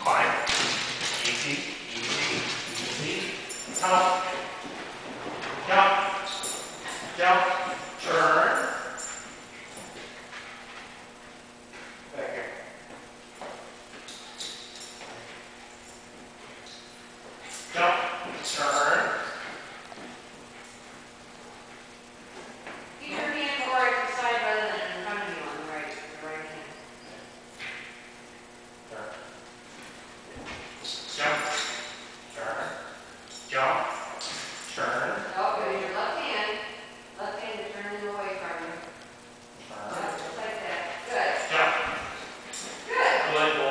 Climb. Easy, easy, easy. Tough. Jump. Jump. Turn. Back here. Jump. Turn. Turn. No, go your left hand. Left hand is turning away from you. Turn. Just like that. Good. Stop. Good.